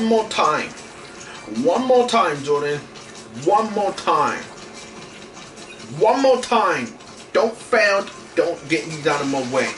one more time. One more time, Jordan. One more time. One more time. Don't fail. Don't get these out of my way.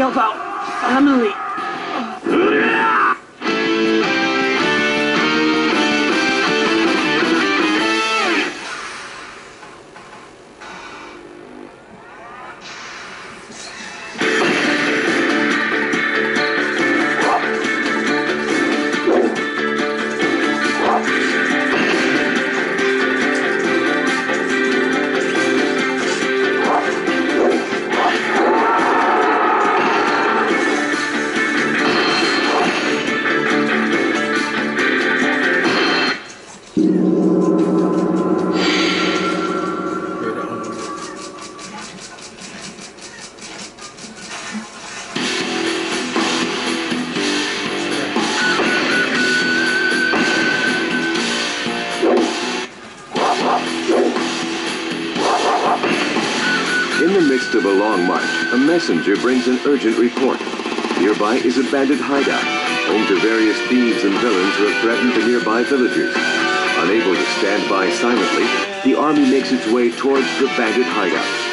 Of our family? Messenger brings an urgent report. Nearby is a bandit hideout, home to various thieves and villains who have threatened the nearby villagers. Unable to stand by silently, the army makes its way towards the bandit hideout.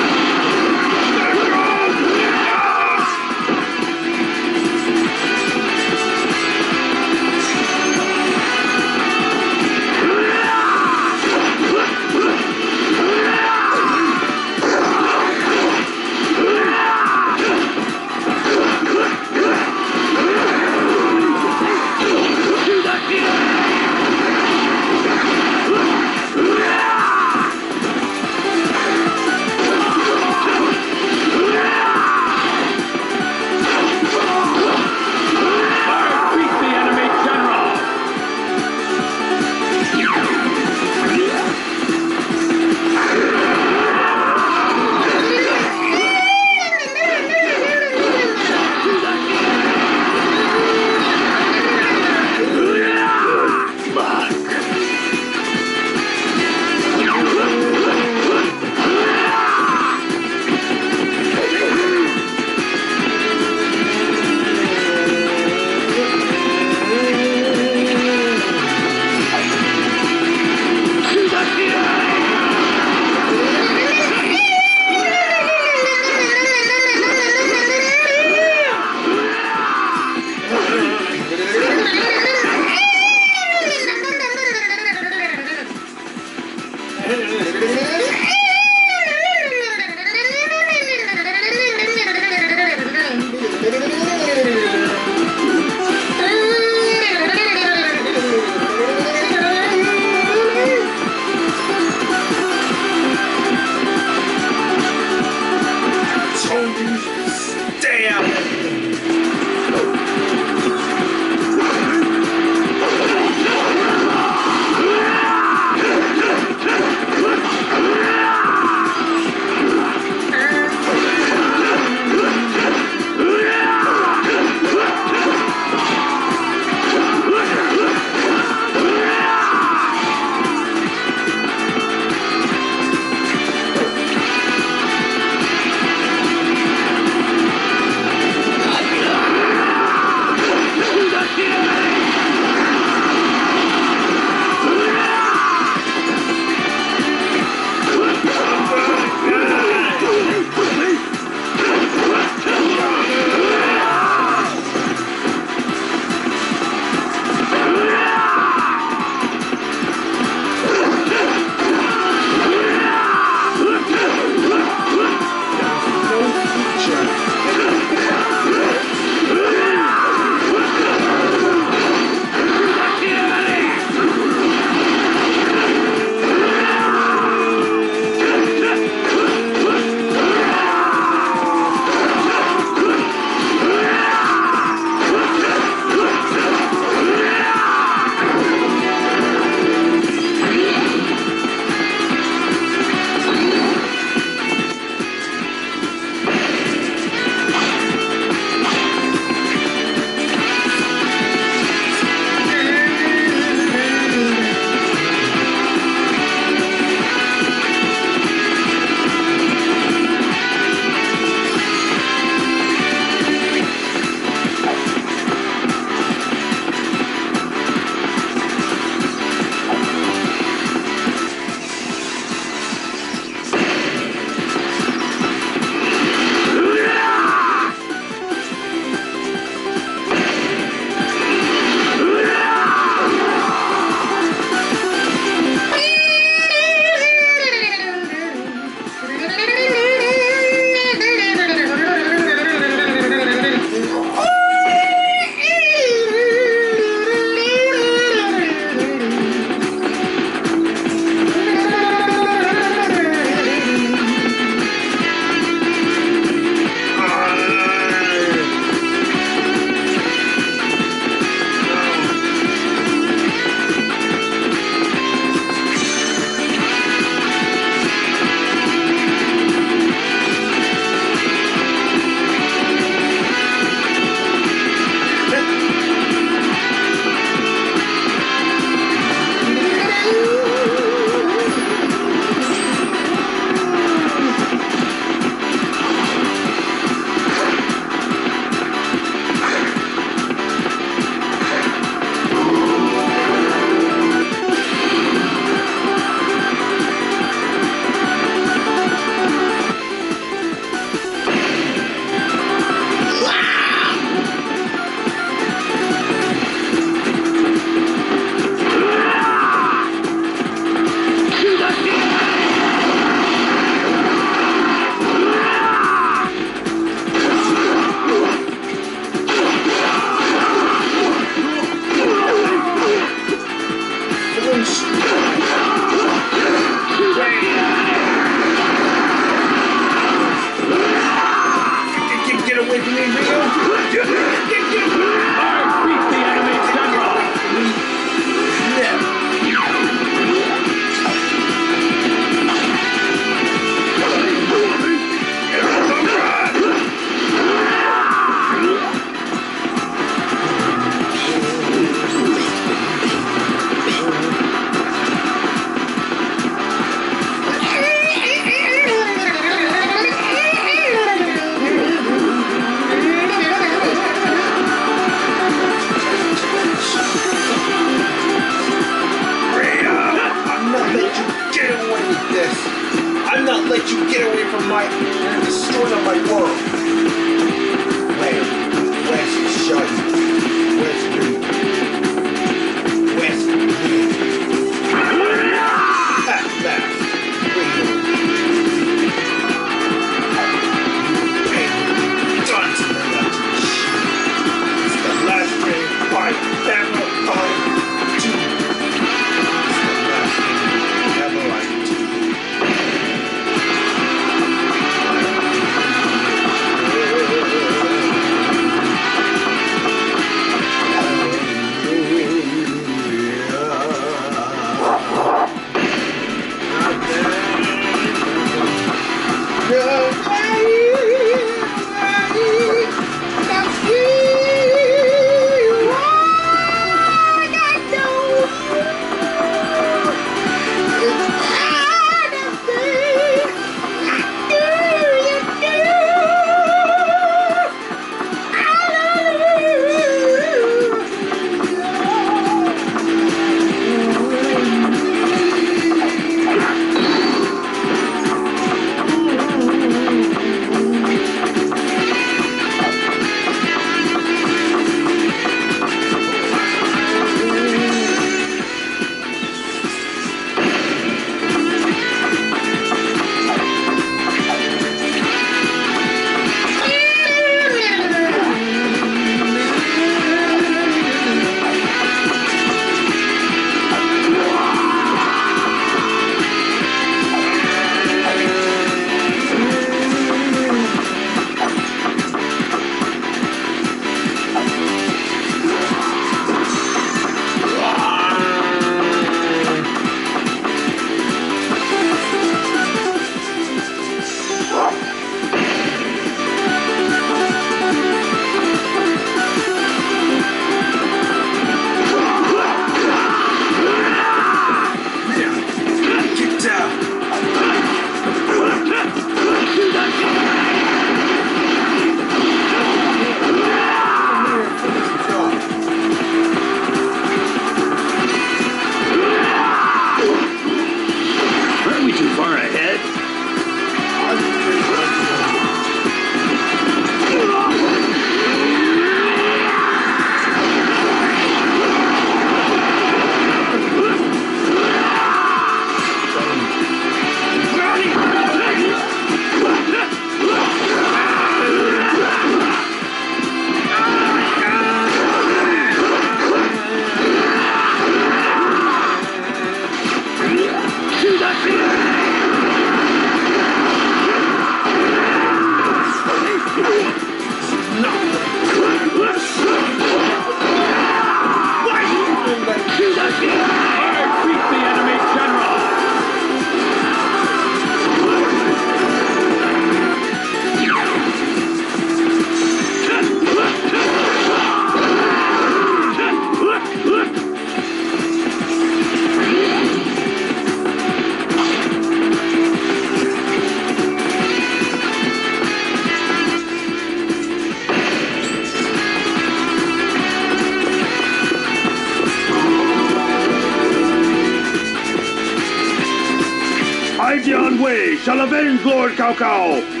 Avenge